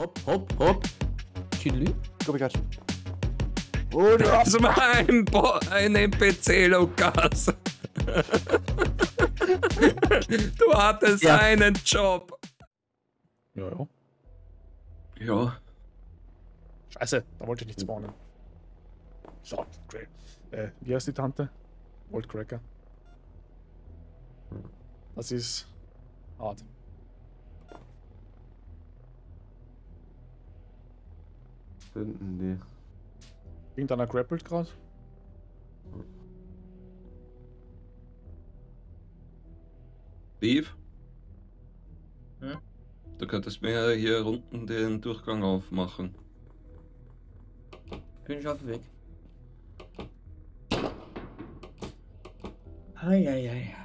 Hopp, hopp, hopp. Tschüdelü. Oh, du hast mal ein, Bo ein NPC, Lukas. du hattest Ja. einen Job. Ja, ja. Ja. Scheiße, da wollte ich nicht spawnen. So, great. Äh, wie heißt die Tante? Voltcracker. Das ist hart. Finden die. Irgendeiner grappelt gerade. Steve? Hm? Du könntest mir hier unten den Durchgang aufmachen. Bin schon auf dem Weg. Eieiei. Einer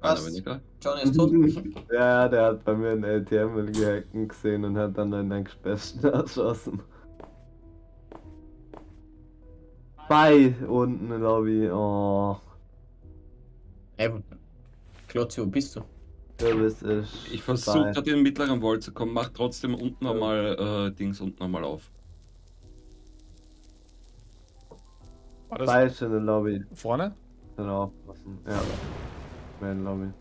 Was? weniger. John ist tot. Ja, der hat bei mir einen LTM gehacken gesehen und hat dann einen Gespästen erschossen. Bei unten in der Lobby. Oh, Ey, wo- Klotzi, wo bist du? du bist ich. Ich versuche gerade in den mittleren Wall zu kommen, mach trotzdem unten einmal äh, Dings unten einmal auf. War das in der Lobby. vorne? Dann aufpassen. Ja. Main Lobby.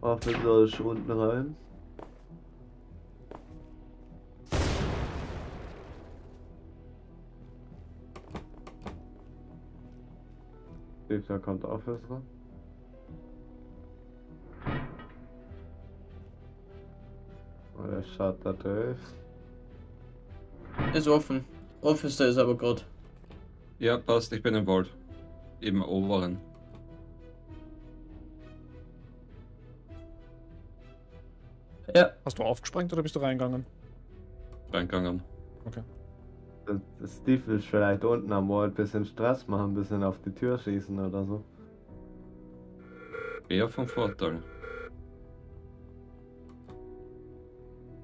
Officer ist unten rein. Da kommt Officer. Oh, der schaut da durch. Ist offen. Officer ist aber gerade. Ja, passt, ich bin im Vault. Im oberen. Ja. Hast du aufgesprengt oder bist du reingegangen? Reingegangen. Das Steve will vielleicht unten am ein bisschen Stress machen, ein bisschen auf die Tür schießen oder so. Eher vom Vorteil.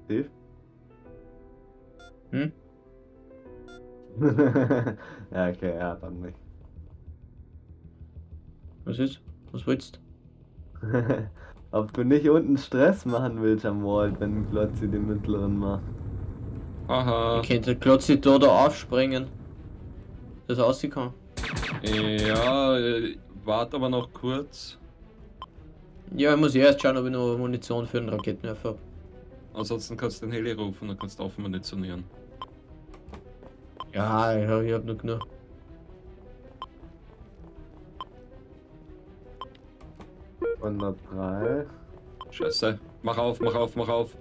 Steve? Hm? ja, okay, ja, dann nicht. Was ist? Was willst du? Ob du nicht unten Stress machen willst am Wall, wenn Glotzi den mittleren macht. Haha. Ich könnte Klotzi da oder aufspringen. Das ist ausgekommen. Ja, äh, warte aber noch kurz. Ja, ich muss erst schauen, ob ich noch Munition für einen Raketenwerfer habe. Ansonsten kannst du den Heli rufen und kannst auf munitionieren. Ja, ich hab, ich hab noch genug. Und noch drei. Scheiße. Mach auf, mach auf, mach auf.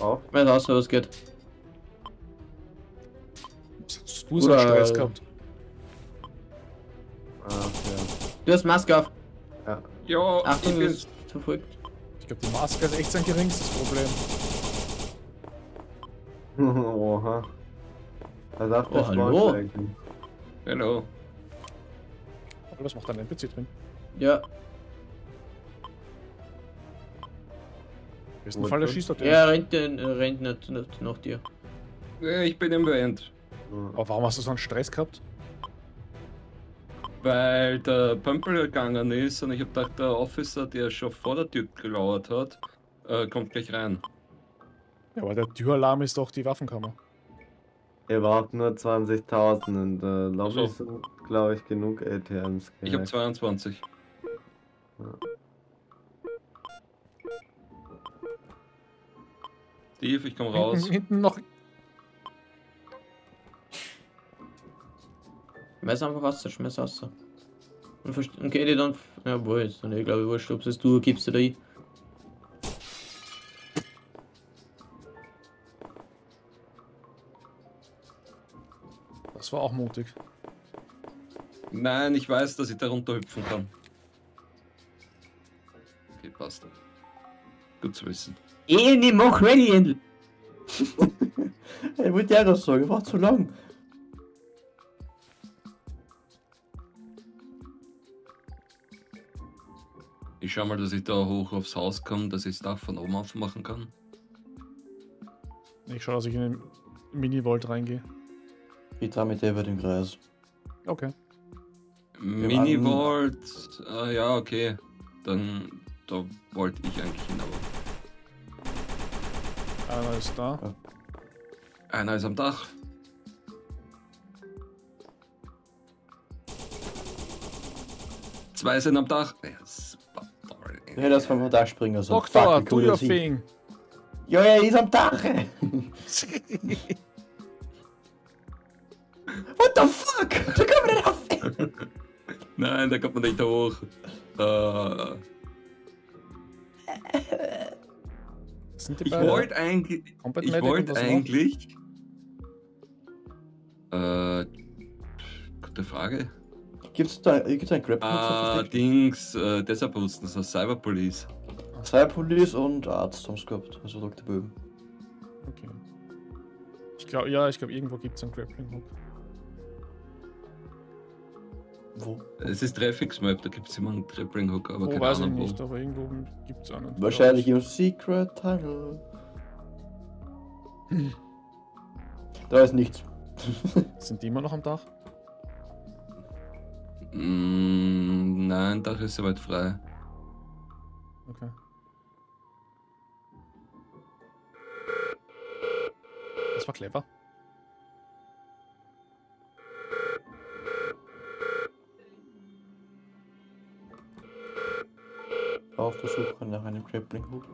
Auf. Weiß aus, was geht. Hast du so Oder- Stress gehabt? Ah, okay. Du hast Maske auf. Jo, ich Achtung, du bin. verfolgt. Ich glaube, die Maske ist echt sein geringstes Problem. Oha. Was auf Oh, der hallo. Hallo. Aber was macht ein NPC drin? Ja, Im besten Fall, er gut. schießt auf den. er rennt, den- er rennt nicht, nicht nach dir. Äh, Ich bin im Vent. Aber warum hast du so einen Stress gehabt? Weil der Pömpel gegangen ist und ich hab gedacht, der Officer, der schon vor der Tür gelauert hat, äh, kommt gleich rein. Ja, aber der Türalarm ist doch die Waffenkammer. Ihr braucht nur 20.000 in der Lobby so. sind, glaube ich, genug ATMs. Ich hab gehackt. 22. Steve, ich komm raus. Hinten, hinten noch. Schmeiß einfach raus, schmeiß raus. Und, und geh dir dann. Ja, ist dann eh, glaube ich, wurscht, ob es du gibst oder ich. War auch mutig. Nein, ich weiß, dass ich darunter hüpfen kann. Okay, passt. Gut zu wissen. Eh, nicht mach ready, endlich! ich wollte ja das sagen, war zu lang. Ich schau mal, dass ich da hoch aufs Haus komme, dass ich das Dach von oben aufmachen kann. Ich schaue, dass ich in den Mini-Volt reingehe. Ich trau mit über den Kreis. Okay. Mini-Vault, ah, ja, okay. Dann, da wollte ich eigentlich hin, aber Einer ist da. einer ist am Dach. Zwei sind am Dach. Ja, super toll. Ja, das vom Dach springen soll. Doktor, do your thing. Ja, er ist am Dach. Nein, da kommt man nicht hoch. Äh, Sind die ich wollte eigentlich. Ich wollte eigentlich. Äh, gute Frage. Gibt's da gibt's ein Grappling? Ah, Dings, äh, deshalb wussten es, Cyber Police. Zwei Police und Arzt haben's gehabt. Also Dr. Böhm. Okay. Ich glaube, ja, ich glaube, irgendwo gibt es einen Grappling Hook. Wo? Es ist Traffics Map, da gibt es immer einen Tripling Hook, aber Wo keine weiß ich Ahnung nicht, wo. aber irgendwo gibt es einen. Wahrscheinlich im Secret Tunnel. Da ist nichts. Sind die immer noch am Dach? Mm, nein, Dach ist soweit frei. Okay. Das war clever. Auf der Suche nach einem Grappling Hook.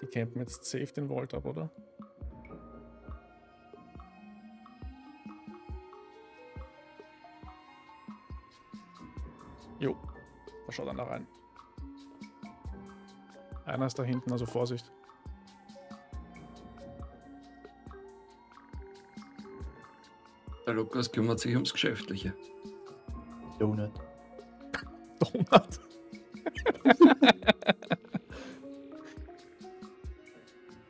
Die campen jetzt safe den Vault ab, oder? Jo, da schaut einer rein. Einer ist da hinten, also Vorsicht. Der Lukas kümmert sich ums Geschäftliche. Donut. Donut.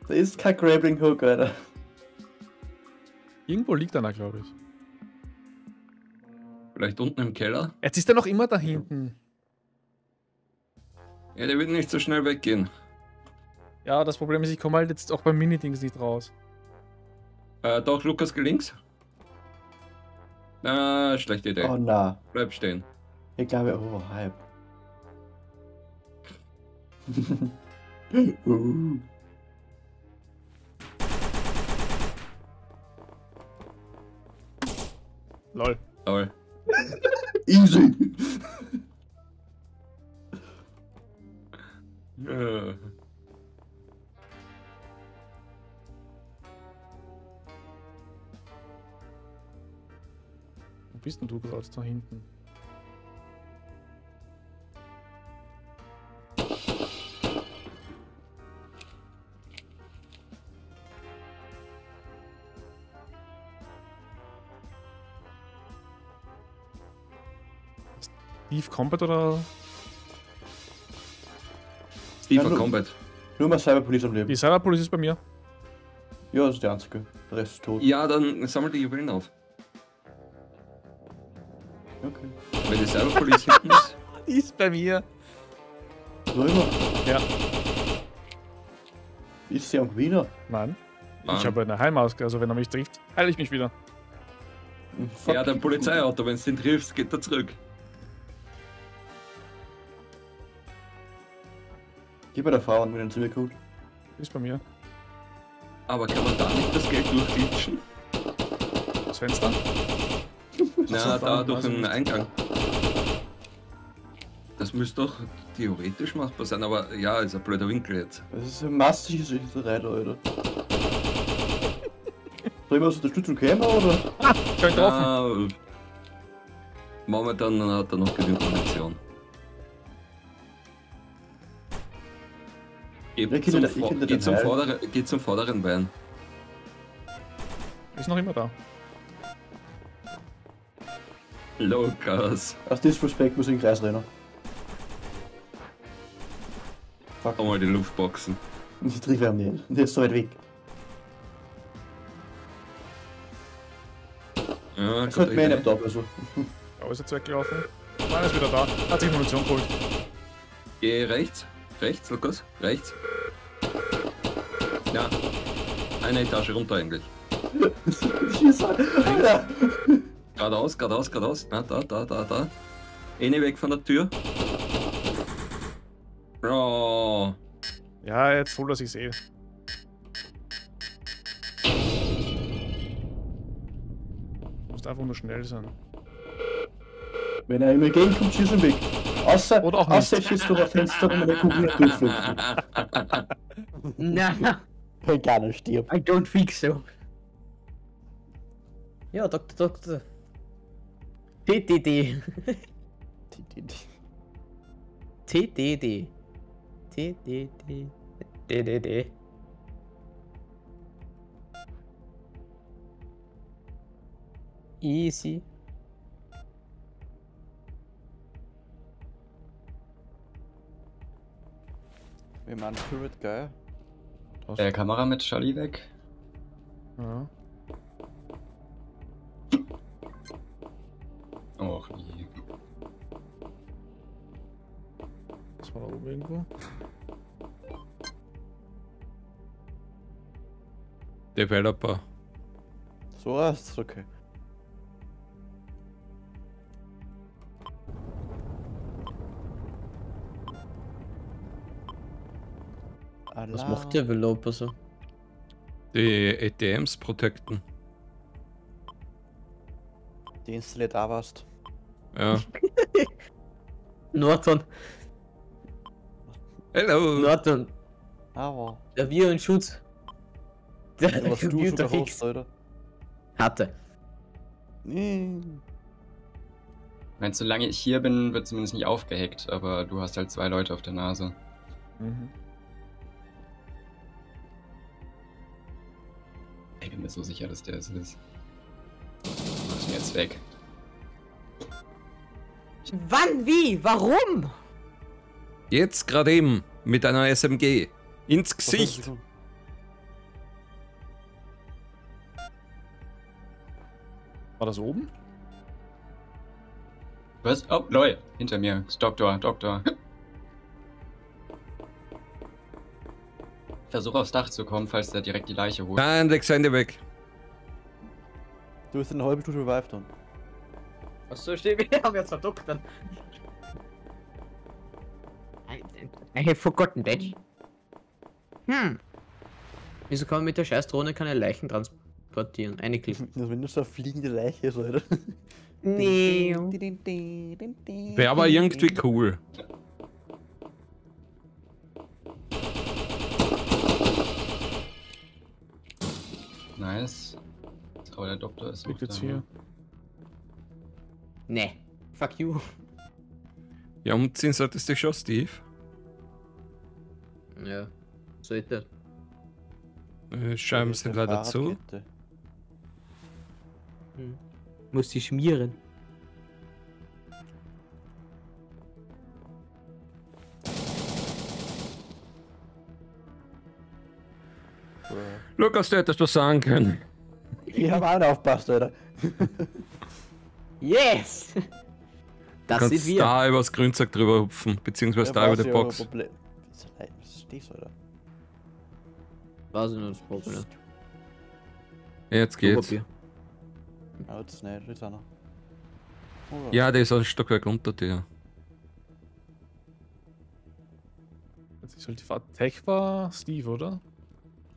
Da ist kein Grappling Hook, Alter. Irgendwo liegt einer, glaube ich. Vielleicht unten im Keller? Jetzt ist er noch immer da hinten. Ja, der wird nicht so schnell weggehen. Ja, das Problem ist, ich komme halt jetzt auch beim Minidings nicht raus. Äh, doch, Lukas geling's? Na, schlechte Idee. Oh na. Bleib stehen. Ich glaube, oh, halb. uh. Lol. Toll. Easy. Äh, bist denn du gerade da hinten? Steve Combat oder Steve Ja, ja, nu- Combat. Nur mal Cyber Police am Leben. die Cyberpolice ist bei mir. Ja, das ist der einzige. Der Rest ist tot. Ja, dann sammel die Juwelen auf. Wenn die Cyber Police hinten ist. Die ist bei mir. So immer. Ja. Ist sie am Wiener? Nein. Ah. Ich habe eine Heimmaske, also wenn er mich trifft, heile ich mich wieder. Fuck. Ja, dein Polizeiauto, wenn du den triffst, geht er zurück. Gib mir der Frau mit dem Zimmercode. Ist bei mir. Aber kann man da nicht das Geld durchglitschen? Das Fenster. Na, da durch den nicht. Eingang. Das müsste doch theoretisch machbar sein, aber ja, ist ein blöder Winkel jetzt. Das ist ein massiges Reiter, Alter. Soll ich mal aus der Unterstützung kommen, oder? Schön getroffen. Ah, momentan hat er noch genügend Munition. Geht, Ja, zum, geht, den zum vorderen, geht zum vorderen Bein. Ist noch immer da. Lukas. Aus Disrespect muss ich in den Kreis rennen. Fuck, Einmal die Luftboxen. ich treffe ihn nicht. Der ist so weit weg. Ja, Ich gute sollte mehr Idee. nicht da, also. Da ist jetzt weggelaufen. Nein, ist wieder da. Hat sich Munition geholt. Geh rechts. Rechts, Lukas. Rechts. Ja. eine Etage runter eigentlich. Alter. Geradeaus, geradeaus, geradeaus. Na, da, da, da, da. Eine weg von der Tür. Oh. Ja, jetzt holt er sich's eh. Musst einfach nur schnell sein. Wenn er immer entgegenkommt, schieß ihn weg. Außer, Oder auch nicht. außer er schießt durch ein Fenster und eine Kugel nicht durchfliegt. Na, Wenn keiner stirbt. I don't think so. Ja, Doktor, Doktor. TTD. TTD. TTD. DDD. Easy. Wir machen Turret, geil. Das, Äh, Kamera mit Charlie weg. ja. Och, je. Das war da oben irgendwo. Developer. So ist okay. Was Alarm. macht Developer so? Die ATMs protecten. Die installiert auch was. Ja. Norton. Hello. Norton. Aber. Der Virenschutz. Der Was du fix. hast, Alter. Hatte. Nee. Wenn solange ich hier bin, wird zumindest nicht aufgehackt, aber du hast halt zwei Leute auf der Nase. Mhm. Ich bin mir so sicher, dass der es ist. Mach ihn jetzt weg. Wann? Wie? Warum? Jetzt gerade eben mit einer SMG. Ins Gesicht. War das oben? Was? Oh, Leute, hinter mir. Doktor, Doktor. Versuch aufs Dach zu kommen, falls der direkt die Leiche holt. Nein, Hände weg. Du hast eine halbe Stunde revived dann. Achso, steht wir haben jetzt verdockt dann. I, I have forgotten that. Hm. Wieso kann man mit der Scheißdrohne keine Leichen transportieren? Einklicken. Das wenn du so eine fliegende Leiche ist, Alter. Nee. Wäre aber irgendwie cool. Nice. Aber der Doktor ist Liegt jetzt da. hier. Nee. Fuck you. Ja, umziehen solltest du schon, Steve. Ja. Sollte. Äh, Scheiben sind leider zu. Fahrradkette. Hm. Muss sie schmieren. Lukas, du hättest was sagen können. Ich hab auch aufpasst, Alter. Yes! Du Das kannst sind wir. da übers Grünzeug drüber hupfen, beziehungsweise da über die Box. Problem. Was ist das, Alter? Was ist denn das Problem? Jetzt geht's. Klopapier. Ah, jetzt nicht, jetzt einer. Oh, Ja, der ist ein Stockwerk unter dir. Halt die Fahrt. Tech war Steve, oder?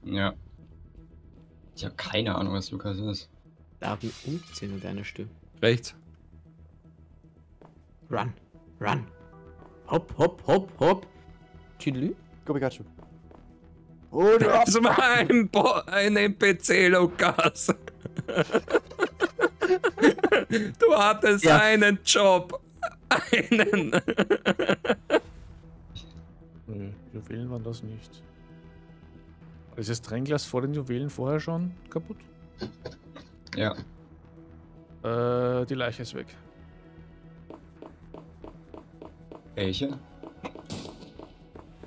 Ja. Ich habe keine Ahnung, was Lukas ist. Ich umziehen an deiner Stelle? Rechts. Run. Run. Hopp, hopp, hopp, hopp. Tschüdelü. Go Pikachu. Oh, du Das war ein, Bo ein NPC, Lukas. du hattest Ja. einen Job. Einen. Nö, Juwelen waren das nicht. Ist das Trennglas vor den Juwelen vorher schon kaputt? Ja. Äh, die Leiche ist weg. Welche?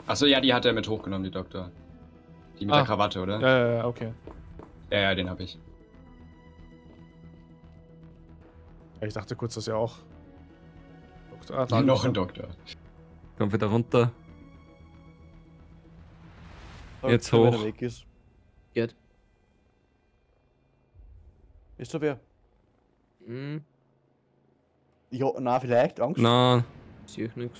Achso, ja, die hat er mit hochgenommen, die Doktor. Die mit Ah. der Krawatte, oder? Ja, ja, ja, okay. Ja, ja, den habe ich. Ja, ich dachte kurz, dass er auch. Doktor, ah, noch ein er. Doktor. Komm wieder runter. Oh, Jetzt wenn er hoch. weg ist. Geht. Ist da wer? Hm, Ja, na, vielleicht. Angst. Na, sehe ich nix.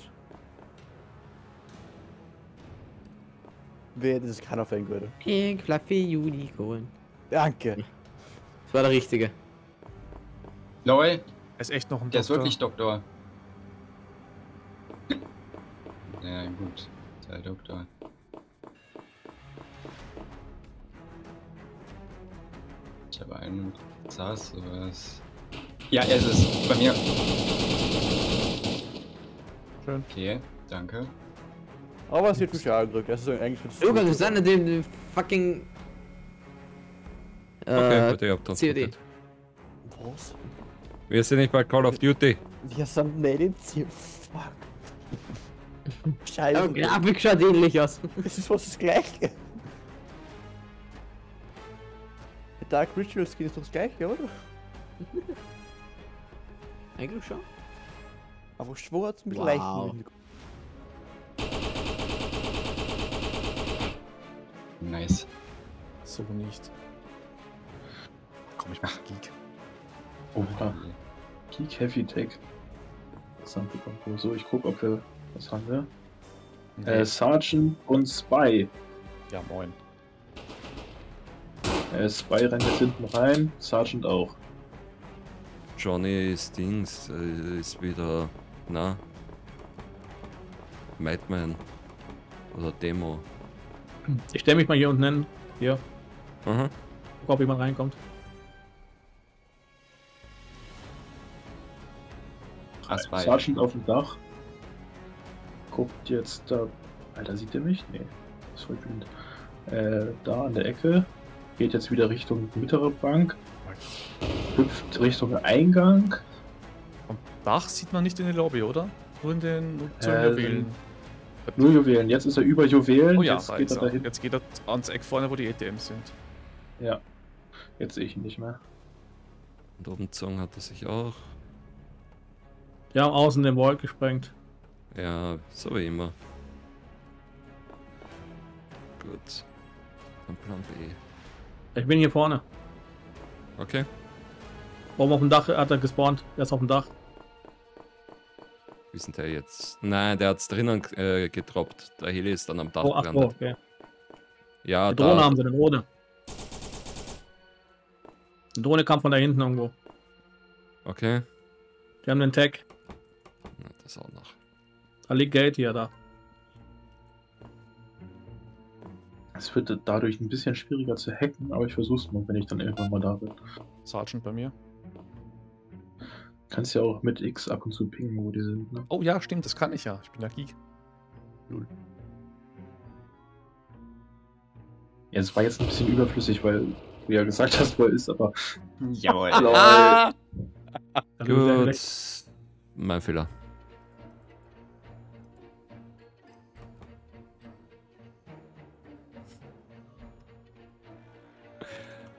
Wer, das ist keiner Fan, oder? Pink, fluffy Unicorn. Danke. Das war der richtige. Lol, Er ist echt noch ein der ist Doktor. wirklich Doktor. Ja, gut. Zwei Doktor. Ich habe einen Sass, sowas. Ja, er ist es. Bei mir. Schön. Okay, danke. Aber es wird viel Schaden gekriegt. Also eigentlich für Lukas, wir sind in dem fucking. Okay, Äh, bitte, ihr habt COD. Was? Wir sind nicht bei Call of Duty. Wir sind nicht in Ziel. Fuck. Scheiße. Aber Grafik schaut ähnlich aus. Das ist fast das gleiche. Der Dark Ritual Skin ist doch das gleiche, oder? Eigentlich schon. Aber schwarz mit Wow. leichten. Nice. So nicht. Komm, ich mach Geek. Oha. Geek Heavy Tech. So, ich guck, ob wir. Was haben wir? Äh, Sergeant und Spy. Ja, moin. Äh, Spy rennt jetzt hinten rein, Sergeant auch. Johnny ist Dings, äh, ist wieder, na, Madman oder Demo. Ich stelle mich mal hier unten hin. Hier. Aha. Guck, ob jemand reinkommt. Bei. Sergeant auf dem Dach. Guckt jetzt da. Alter, sieht er mich? Nee. Ist voll blind. Äh, da an der Ecke. Geht jetzt wieder Richtung mittlere Bank. Hüpft Richtung Eingang. Vom Dach sieht man nicht in die Lobby, oder? Nur in den nur zu den Äh, Juwelen. Nur Juwelen. Jetzt ist er über Juwelen. Oh ja, jetzt geht ist er dahin. Jetzt geht er ans Eck vorne, wo die ETMs sind. Ja. Jetzt sehe ich ihn nicht mehr. Und oben Zong hat er sich auch. Die haben außen den Wall gesprengt. Ja, so wie immer. Gut. Dann Plan B. Ich bin hier vorne. Okay. Oben auf dem Dach hat er gespawnt. Er ist auf dem Dach. Wie ist denn der jetzt? Nein, der hat's drinnen äh, getroppt. Der Heli ist dann am Dach Oh, ach gelandet. okay. Ja, Die Drohne da. haben sie, eine Drohne. Die Drohne kam von da hinten irgendwo. Okay. Die haben den Tag. Das auch noch. Da liegt Geld hier, da. Es wird dadurch ein bisschen schwieriger zu hacken, aber ich versuch's mal, wenn ich dann irgendwann mal da bin. Sergeant bei mir. Kannst ja auch mit X ab und zu pingen, wo die sind. Ne? Oh ja, stimmt, das kann ich ja. Ich bin ja Geek. Ja, es war jetzt ein bisschen überflüssig, weil du ja gesagt hast, wo er ist, aber. Jawohl. Ah! Gut. Mein Fehler.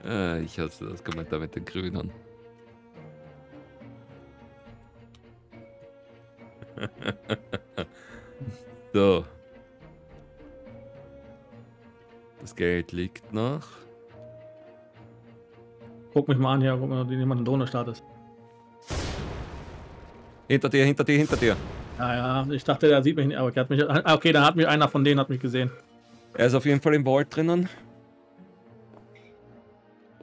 Äh, ich hasse das Kommentar mit den Grünen. so. Das Geld liegt noch. Guck mich mal an hier, guck mal, ob jemand in Drohne startet. Hinter dir, hinter dir, hinter dir. Ja, ja, ich dachte, der sieht mich nicht, aber er hat mich. Ah, okay, da hat mich einer von denen hat mich gesehen. Er ist auf jeden Fall im Vault drinnen.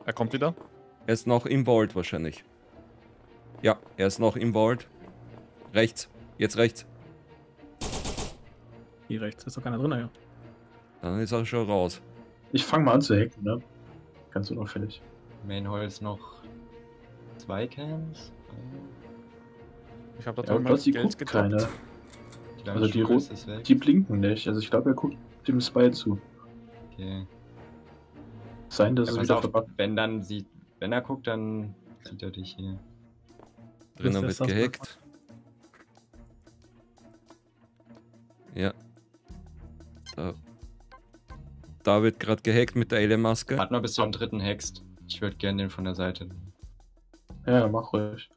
Er kommt wieder. Er ist noch im Vault wahrscheinlich. Ja, er ist noch im Vault. Rechts. Jetzt rechts. Hier rechts, ist doch keiner drin hier. Dann ist er schon raus. Ich fange mal an zu hacken, ne? Ganz unauffällig. Mainholz noch zwei Cams. Ich habe da Ja, die Geld keiner. Also die. Die blinken nicht. Also ich glaube, er guckt dem Spy zu. Okay. Sein, dass Ja, es wieder auf, verbuggt. wenn dann sieht, wenn er guckt, dann sieht er dich hier. Drinnen wird gehackt. Ja. Da, da wird gerade gehackt mit der Alien-Maske. Warte mal, bis du am dritten hackst. Ich würde gerne den von der Seite. nehmen. Ja, mach ruhig.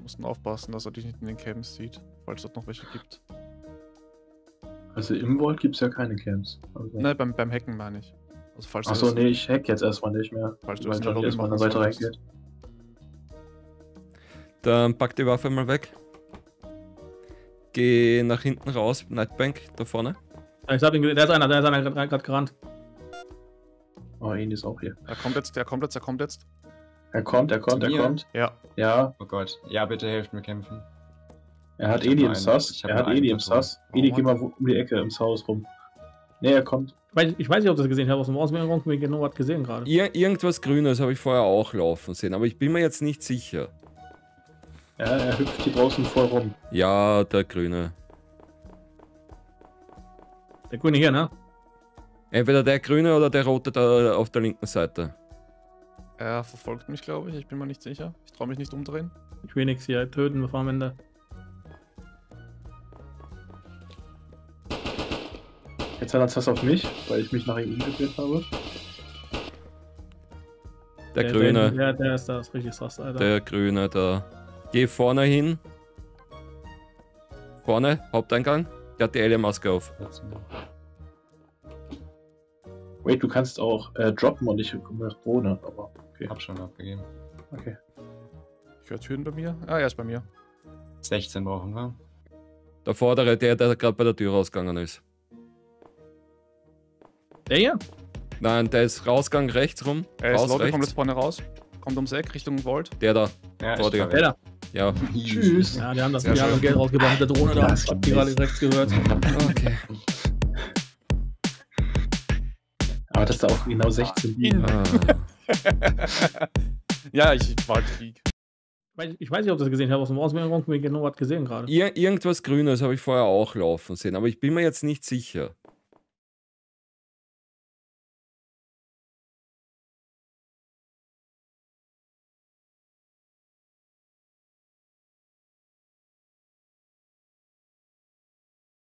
Mussten aufpassen, dass er dich nicht in den Camps sieht, falls es dort noch welche gibt. Also im Vault gibt es ja keine Camps. Also, Ne, beim, beim Hacken meine ich. Also falls Achso, nee, ich hack jetzt erstmal nicht mehr. Falls du Lobby erstmal an der Seite reingeht. Dann pack die Waffe mal weg. Geh nach hinten raus, Nightbank, da vorne. Ich hab ihn, der ist einer, der ist einer gerade gerannt. Oh, Eni ist auch hier. Er kommt jetzt, der kommt jetzt, er kommt jetzt. Er kommt, er kommt, er kommt. Ja. Ja, Oh Gott. Ja, bitte helft mir kämpfen. er hat nur im Sass. Er hat Eni im. Sass. Mann. geh mal um die Ecke im Haus rum. Nee, er kommt. Ich weiß, ich weiß nicht, ob du das gesehen hast. Aus dem Ausmeerung habe ich genau was gesehen gerade. Ir irgendwas Grünes habe ich vorher auch laufen sehen, aber ich bin mir jetzt nicht sicher. Ja, er hüpft hier draußen voll rum. Ja, der Grüne. Der Grüne hier, ne? Entweder der Grüne oder der Rote da auf der linken Seite. Er verfolgt mich, glaube ich. Ich bin mir nicht sicher. Ich traue mich nicht umdrehen. Ich will nichts hier töten, bevor am Ende. Jetzt hat er Sass auf mich, weil ich mich nach ihm umgedreht habe. Der, Grüne. Der, der ist da, ist richtig krass, Alter. Der Grüne da. Geh vorne hin. Vorne, Haupteingang. Der hat die Alien-Maske auf. Wait, du kannst auch äh, droppen und ich komme Drohne, aber okay. Hab schon abgegeben. okay. Ich höre Türen bei mir. Ah, er ist bei mir. 16 brauchen wir. Der vordere, der, der gerade bei der Tür rausgegangen ist. Der hier? Nein, der ist rausgegangen rechts rum. Er ist raus Lobby, kommt jetzt vorne raus. Kommt ums Eck Richtung Vault. Der da. Ja, Der da. Ja. Tschüss. Ja, die haben das schön. Geld rausgebracht mit der Drohne da. Das Hab die gerade rechts gehört. Okay. Aber dass da auch genau 16 liegen. Ah. ja, ich war Krieg. Ich weiß nicht, ob du das gesehen hast. Aus dem ich genau was gesehen gerade. Ir irgendwas Grünes habe ich vorher auch laufen sehen, aber ich bin mir jetzt nicht sicher.